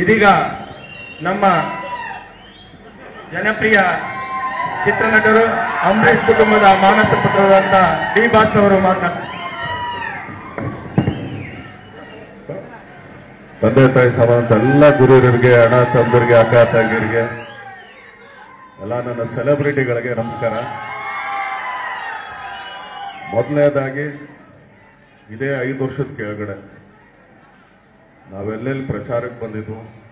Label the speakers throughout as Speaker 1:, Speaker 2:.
Speaker 1: ಇದೀಗ ನಮ್ಮ ಜನಪ್ರಿಯ ಚಿತ್ರನಟರು ಅಂಬರೀಷ್ ಕುಟುಂಬದ ಮಾನಸ ಪುತ್ರರಾದಂತ ಡಿ ಬಾಸ್ ಅವರು ಮಾತನಾಡ
Speaker 2: ತಂದೆ ತಾಯಿ ಸಮಾನಂತ ಎಲ್ಲ ಗುರುರಿಗೆ, ಅಣ್ಣ ತಂದರಿಗೆ ಅಕ್ಕ ತಂಗಿರಿಗೆ ಎಲ್ಲ ನನ್ನ ಸೆಲೆಬ್ರಿಟಿಗಳಿಗೆ ನಮಸ್ಕಾರ. ಮೊದಲನೇದಾಗಿ ಇದೇ ಐದು ವರ್ಷದ ಕೆಳಗಡೆ ನಾವೆಲ್ಲೆಲ್ಲಿ ಪ್ರಚಾರಕ್ಕೆ ಬಂದಿದ್ವು?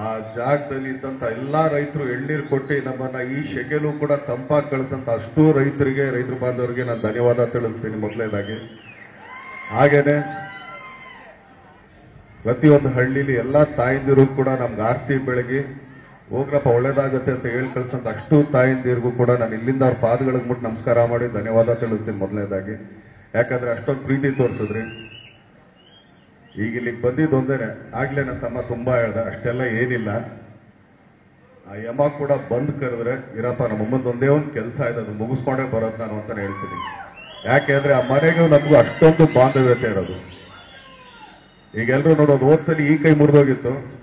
Speaker 2: ಆ ಜಾಗದಲ್ಲಿ ಇದ್ದಂತ ಎಲ್ಲಾ ರೈತರು ಎಳ್ನೀರು ಕೊಟ್ಟು ನಮ್ಮನ್ನ ಈ ಶೆಕೆಲು ಕೂಡ ತಂಪಾಗಿ ಕಳಿಸಂತ ಅಷ್ಟು ರೈತರಿಗೆ, ರೈತರು ಬಾಂಧವರಿಗೆ ನಾನು ಧನ್ಯವಾದ ತಿಳಿಸ್ತೀನಿ ಮೊದಲನೇದಾಗಿ. ಹಾಗೇನೆ ಪ್ರತಿಯೊಂದು ಹಳ್ಳಿಲಿ ಎಲ್ಲಾ ತಾಯಂದಿರು ಕೂಡ ನಮ್ಗೆ ಆರ್ತಿ ಬೆಳಗ್ಗೆ ಹೋಗ್ರಪ್ಪ ಒಳ್ಳೇದಾಗತ್ತೆ ಅಂತ ಹೇಳಿ ಕಳ್ಸಂತ ಅಷ್ಟು ತಾಯಂದಿರಿಗೂ ಕೂಡ ನಾನು ಇಲ್ಲಿಂದ ಅವ್ರ ಪಾದಗಳಿಗೆ ಮುಟ್ಟು ನಮಸ್ಕಾರ ಮಾಡಿ ಧನ್ಯವಾದ ತಿಳಿಸ್ತೀನಿ ಮೊದಲನೇದಾಗಿ. ಯಾಕಂದ್ರೆ ಅಷ್ಟೊಂದು ಪ್ರೀತಿ ತೋರಿಸಿದ್ರಿ. ಈಗ ಇಲ್ಲಿಗೆ ಬಂದಿದ್ದು ಒಂದೇನೆ. ಆಗ್ಲೇ ನನ್ನ ತಮ್ಮ ತುಂಬಾ ಹೇಳ್ದ, ಅಷ್ಟೆಲ್ಲ ಏನಿಲ್ಲ. ಆ ಯಮ ಕೂಡ ಬಂದ್ ಕರೆದ್ರೆ, ಇರಪ್ಪ, ನಮ್ಮ ಅಮ್ಮಂದು ಒಂದೇ ಒಂದು ಕೆಲಸ ಇದೆ, ಅದು ಮುಗಿಸ್ಕೊಂಡೇ ಬರೋದು ನಾನು ಅಂತಾನೆ ಹೇಳ್ತೀನಿ. ಯಾಕೆಂದ್ರೆ ಆ ಮನೆಗೂ ನಮಗೂ ಅಷ್ಟೊಂದು ಬಾಂಧವ್ಯತೆ ಇರೋದು. ಈಗ ಎಲ್ರು ನೋಡೋದು ಓದ್ಸಲಿ ಈ ಕೈ ಮುರಿದೋಗಿತ್ತು.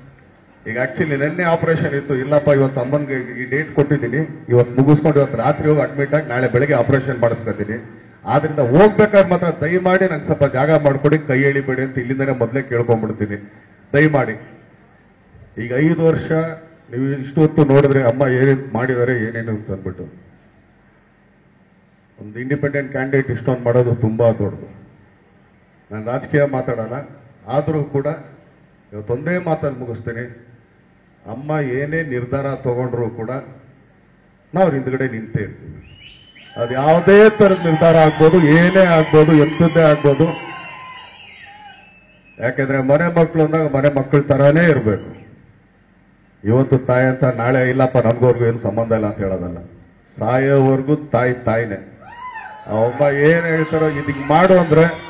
Speaker 2: ಈಗ ಆಕ್ಚುಲಿ ನಿನ್ನೆ ಆಪರೇಷನ್ ಇತ್ತು. ಇಲ್ಲಪ್ಪ, ಇವತ್ತು ಅಮ್ಮನ್ಗೆ ಈ ಡೇಟ್ ಕೊಟ್ಟಿದ್ದೀನಿ. ಇವತ್ತು ಮುಗಿಸ್ಕೊಂಡು ಇವತ್ತು ರಾತ್ರಿ ಹೋಗಿ ಅಡ್ಮಿಟ್ ಆಗಿ ನಾಳೆ ಬೆಳಗ್ಗೆ ಆಪರೇಷನ್ ಮಾಡಿಸ್ಕೊತೀನಿ. ಆದ್ರಿಂದ ಹೋಗ್ಬೇಕಾದ್ರೆ ಮಾತ್ರ ದಯಮಾಡಿ ನಂಗೆ ಸ್ವಲ್ಪ ಜಾಗ ಮಾಡ್ಕೊಡಿ, ಕೈ ಎಳಿಬೇಡಿ ಅಂತ ಇಲ್ಲಿಂದನೇ ಮೊದಲೇ ಕೇಳ್ಕೊಂಡ್ಬಿಡ್ತೀನಿ. ದಯಮಾಡಿ. ಈಗ ಐದು ವರ್ಷ ನೀವು ಇಷ್ಟು ಹೊತ್ತು ನೋಡಿದ್ರೆ ಅಮ್ಮ ಏನೇನು ಮಾಡಿದ್ದಾರೆ ಏನೇನು ಅಂತ ಅಂದ್ಬಿಟ್ಟು. ಒಂದು ಇಂಡಿಪೆಂಡೆಂಟ್ ಕ್ಯಾಂಡಿಡೇಟ್ ಇಷ್ಟೊಂದು ಮಾಡೋದು ತುಂಬಾ ದೊಡ್ಡದು. ನಾನು ರಾಜಕೀಯ ಮಾತಾಡಲ್ಲ, ಆದರೂ ಕೂಡ ಇವತ್ತೊಂದೇ ಮಾತಲ್ಲಿ ಮುಗಿಸ್ತೀನಿ. ಅಮ್ಮ ಏನೇ ನಿರ್ಧಾರ ತಗೊಂಡ್ರು ಕೂಡ ನಾವು ಹಿಂದ್ಗಡೆ ನಿಂತೇ ಇರ್ತೀವಿ. ಅದು ಯಾವುದೇ ತರದ ನಿರ್ಧಾರ ಆಗ್ಬೋದು, ಏನೇ ಆಗ್ಬೋದು, ಎಂಥದ್ದೇ ಆಗ್ಬೋದು. ಯಾಕೆಂದ್ರೆ ಮನೆ ಮಕ್ಕಳು ಅಂದಾಗ ಮನೆ ಮಕ್ಕಳ ತರಾನೇ ಇರಬೇಕು. ಇವತ್ತು ತಾಯಿ ಅಂತ ನಾಳೆ ಇಲ್ಲಪ್ಪ, ನಮ್ಗವ್ರಿಗೂ ಏನು ಸಂಬಂಧ ಇಲ್ಲ ಅಂತ ಹೇಳೋದಲ್ಲ. ಸಾಯೋವರೆಗೂ ತಾಯಿ ತಾಯಿನೇ. ಆ ಒಬ್ಬ ಏನ್ ಹೇಳ್ತಾರೋ ಇದಕ್ಕೆ ಮಾಡು ಅಂದ್ರೆ,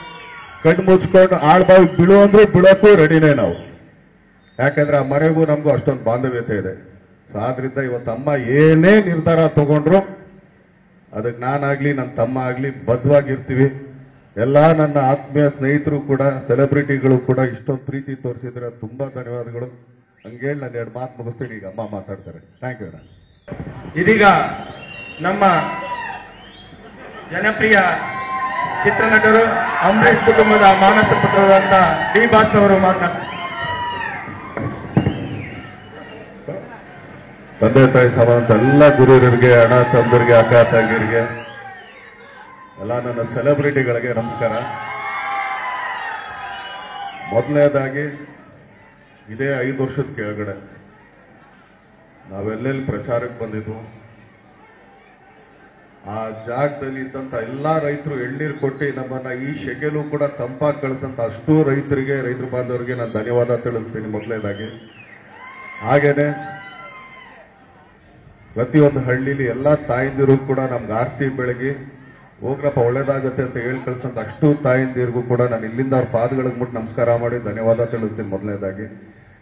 Speaker 2: ಕಣ್ಣು ಮುಚ್ಕೊಂಡು ಆಳ್ಬಾವಿ ಬೀಳು ಅಂದ್ರೆ ಬೀಳೋಕ್ಕೂ ರೆಡಿನೇ ನಾವು. ಯಾಕಂದ್ರೆ ಆ ಮನೆಗೂ ನಮಗೂ ಅಷ್ಟೊಂದು ಬಾಂಧವ್ಯತೆ ಇದೆ. ಸೊ ಆದ್ರಿಂದ ಇವತ್ತು ಅಮ್ಮ ಏನೇ ನಿರ್ಧಾರ ತಗೊಂಡ್ರು ಅದಕ್ಕೆ ನಾನಾಗ್ಲಿ, ನನ್ನ ತಮ್ಮ ಆಗ್ಲಿ ಬದ್ಧವಾಗಿರ್ತೀವಿ. ಎಲ್ಲಾ ನನ್ನ ಆತ್ಮೀಯ ಸ್ನೇಹಿತರು ಕೂಡ, ಸೆಲೆಬ್ರಿಟಿಗಳು ಕೂಡ ಇಷ್ಟೊಂದು ಪ್ರೀತಿ ತೋರಿಸಿದ್ರೆ ತುಂಬಾ ಧನ್ಯವಾದಗಳು. ಹಂಗೇಳಿ ನಾನು ಎರಡು ಮಾತು ಮುಗಿಸ್ತೀನಿ, ಈಗ ಅಮ್ಮ ಮಾತಾಡ್ತಾರೆ. ಥ್ಯಾಂಕ್ ಯು
Speaker 1: ಇದೀಗ ನಮ್ಮ ಜನಪ್ರಿಯ ಚಿತ್ರನಟರು ಅಂಬರೀಷ್ ಕುಟುಂಬದ ಮಾನಸ ಪುತ್ರರಾದಂತ ಡಿ ಬಾಸ್ ಅವರು ಮಾತನಾಡ
Speaker 2: ತಂದೆ ತಾಯಿ ಸಮಾನಂತ ಎಲ್ಲ ಗುರುರಿಗೆ ಅಣ್ಣ ತಂದಿರಿಗೆ ಅಕ್ಕ ತಂಗಿರಿಗೆ ಎಲ್ಲ ನನ್ನ ಸೆಲೆಬ್ರಿಟಿಗಳಿಗೆ ನಮಸ್ಕಾರ. ಮೊದಲನೇದಾಗಿ, ಇದೇ ಐದು ವರ್ಷದ ಕೆಳಗಡೆ ನಾವೆಲ್ಲೆಲ್ಲಿ ಪ್ರಚಾರಕ್ಕೆ ಬಂದಿದ್ವು, ಆ ಜಾಗದಲ್ಲಿ ಇದ್ದಂಥ ಎಲ್ಲ ರೈತರು ಎಳ್ನೀರು ಕೊಟ್ಟು ನಮ್ಮನ್ನ ಈ ಶೆಕೆಲು ಕೂಡ ತಂಪಾಗಿ ಕಳಿಸಂತ ಅಷ್ಟು ರೈತರಿಗೆ, ರೈತರು ಬಾಂಧವರಿಗೆ ನಾನು ಧನ್ಯವಾದ ತಿಳಿಸ್ತೀನಿ ಮೊದಲನೇದಾಗಿ. ಹಾಗೇನೆ ಪ್ರತಿಯೊಂದು ಹಳ್ಳಿಲಿ ಎಲ್ಲಾ ತಾಯಂದಿರು ಕೂಡ ನಮ್ಗೆ ಆರ್ತಿ ಬೆಳಗ್ಗೆ ಹೋಗ್ರಪ್ಪ, ಒಳ್ಳೇದಾಗತ್ತೆ ಅಂತ ಹೇಳಿ ಕಳ್ಸಂತ ಅಷ್ಟು ತಾಯಂದಿರಿಗೂ ಕೂಡ ನಾನು ಇಲ್ಲಿಂದ ಅವ್ರ ಪಾದಗಳಿಗೆ ಮುಟ್ಟು ನಮಸ್ಕಾರ ಮಾಡಿ ಧನ್ಯವಾದ ತಿಳಿಸ್ತೀನಿ ಮೊದಲನೇದಾಗಿ.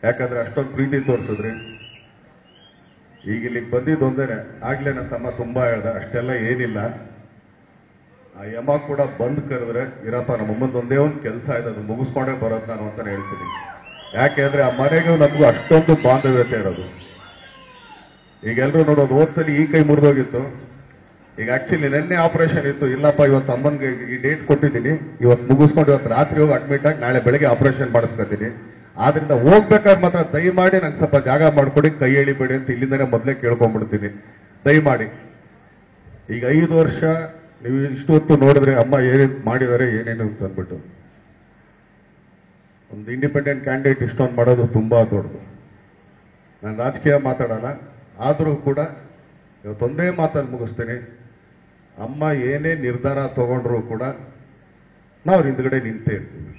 Speaker 2: ಯಾಕಂದ್ರೆ ಅಷ್ಟೊಂದು ಪ್ರೀತಿ ತೋರಿಸಿದ್ರಿ. ಈಗ ಇಲ್ಲಿಗೆ ಬಂದಿದ್ದು ಒಂದೇನೆ, ಆಗ್ಲೇ ನನ್ನ ತಮ್ಮ ತುಂಬಾ ಹೇಳ್ದ, ಅಷ್ಟೆಲ್ಲ ಏನಿಲ್ಲ. ಆ ಯಮ ಕೂಡ ಬಂದ್ ಕರೆದ್ರೆ, ಇರಪ್ಪ, ನಮ್ಮ ಅಮ್ಮಂದು ಒಂದೇ ಒಂದು ಕೆಲಸ ಇದೆ, ಅದು ಮುಗಿಸ್ಕೊಂಡೇ ಬರೋದು ನಾನು ಅಂತಾನೆ ಹೇಳ್ತೀನಿ. ಯಾಕೆಂದ್ರೆ ಆ ಮನೆಗೂ ನಮಗೂ ಅಷ್ಟೊಂದು ಬಾಂಧವ್ಯತೆ ಇರೋದು. ಈಗ ಎಲ್ಲರೂ ನೋಡೋದು ಹೋದ್ಸಲಿ ಈ ಕೈ ಮುರಿದೋಗಿತ್ತು. ಈಗ ಆಕ್ಚುಲಿ ನಿನ್ನೆ ಆಪರೇಷನ್ ಇತ್ತು. ಇಲ್ಲಪ್ಪ, ಇವತ್ತು ಅಮ್ಮನ್ಗೆ ಈ ಡೇಟ್ ಕೊಟ್ಟಿದ್ದೀನಿ. ಇವತ್ತು ಮುಗಿಸ್ಕೊಂಡು ಇವತ್ತು ರಾತ್ರಿ ಹೋಗಿ ಅಡ್ಮಿಟ್ ಆಗಿ ನಾಳೆ ಬೆಳಗ್ಗೆ ಆಪರೇಷನ್ ಮಾಡಿಸ್ಕೊತೀನಿ. ಆದ್ರಿಂದ ಹೋಗ್ಬೇಕಾದ್ರೆ ಮಾತ್ರ ದಯಮಾಡಿ ನಂಗೆ ಸ್ವಲ್ಪ ಜಾಗ ಮಾಡ್ಕೊಡಿ, ಕೈ ಎಳಿಬೇಡಿ ಅಂತ ಇಲ್ಲಿಂದನೇ ಮೊದಲೇ ಕೇಳ್ಕೊಂಡ್ಬಿಡ್ತೀನಿ. ದಯಮಾಡಿ. ಈಗ ಐದು ವರ್ಷ ನೀವು ಇಷ್ಟು ಹೊತ್ತು ನೋಡಿದ್ರೆ ಅಮ್ಮ ಏನೇನು ಮಾಡಿದ್ದಾರೆ ಏನೇನು ಅಂತ ಅಂದ್ಬಿಟ್ಟು. ಒಂದು ಇಂಡಿಪೆಂಡೆಂಟ್ ಕ್ಯಾಂಡಿಡೇಟ್ ಇಷ್ಟೊಂದು ಮಾಡೋದು ತುಂಬಾ ದೊಡ್ಡದು. ನಾನು ರಾಜಕೀಯ ಮಾತಾಡಲ್ಲ. ಆದರೂ ಕೂಡ ಇವತ್ತೊಂದೇ ಮಾತಲ್ಲಿ ಮುಗಿಸ್ತೀನಿ. ಅಮ್ಮ ಏನೇ ನಿರ್ಧಾರ ತಗೊಂಡ್ರು ಕೂಡ ನಾವು ಹಿಂದ್ಗಡೆ ನಿಂತೇ ಇರ್ತೀವಿ.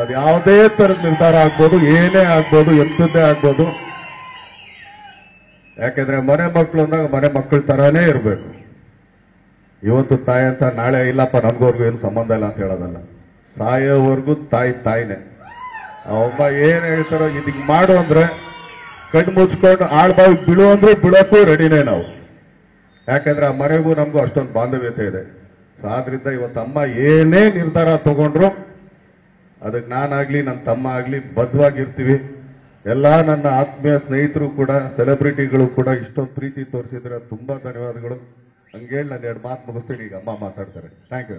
Speaker 2: ಅದು ಯಾವುದೇ ಥರದ ನಿರ್ಧಾರ ಆಗ್ಬೋದು, ಏನೇ ಆಗ್ಬೋದು, ಎಂಥದ್ದೇ ಆಗ್ಬೋದು. ಯಾಕೆಂದ್ರೆ ಮನೆ ಮಕ್ಕಳು ಅಂದಾಗ ಮನೆ ಮಕ್ಕಳ ತರಾನೇ ಇರಬೇಕು. ಇವತ್ತು ತಾಯಿ ಅಂತ ನಾಳೆ ಇಲ್ಲಪ್ಪ, ನಮ್ಗವ್ರಿಗೂ ಏನು ಸಂಬಂಧ ಇಲ್ಲ ಅಂತ ಹೇಳೋದಲ್ಲ. ಸಾಯೋವರೆಗೂ ತಾಯಿ ತಾಯಿನೇ. ಆ ಒಬ್ಬ ಏನ್ ಹೇಳ್ತಾರೋ ಇದಕ್ಕೆ ಮಾಡು ಅಂದ್ರೆ ಕಣ್ಣು ಮುಚ್ಕೊಂಡು ಆಳ್ಬಾವಿ ಬೀಳು ಅಂದ್ರೆ ಬೀಳಕ್ಕೂ ರೆಡಿನೇ ನಾವು. ಯಾಕಂದ್ರೆ ಆ ಮರೆಗೂ ನಮಗೂ ಅಷ್ಟೊಂದು ಬಾಂಧವ್ಯತೆ ಇದೆ. ಸೊ ಆದ್ರಿಂದ ಇವತ್ತು ಅಮ್ಮ ಏನೇ ನಿರ್ಧಾರ ತಗೊಂಡ್ರು, ಅದಕ್ಕೆ ನಾನಾಗ್ಲಿ, ನನ್ನ ತಮ್ಮ ಆಗ್ಲಿ ಬದ್ಧವಾಗಿರ್ತೀವಿ ಎಲ್ಲ ನನ್ನ ಆತ್ಮೀಯ ಸ್ನೇಹಿತರು ಕೂಡ ಸೆಲೆಬ್ರಿಟಿಗಳು ಕೂಡ ಇಷ್ಟೊಂದು ಪ್ರೀತಿ ತೋರಿಸಿದ್ರೆ ತುಂಬಾ ಧನ್ಯವಾದಗಳು. ಹಂಗೇಳಿ ನಾನು ಎರಡು ಮಾತು ಮುಗಿಸ್ತೀನಿ, ಈಗ ಅಮ್ಮ ಮಾತಾಡ್ತಾರೆ. Thank you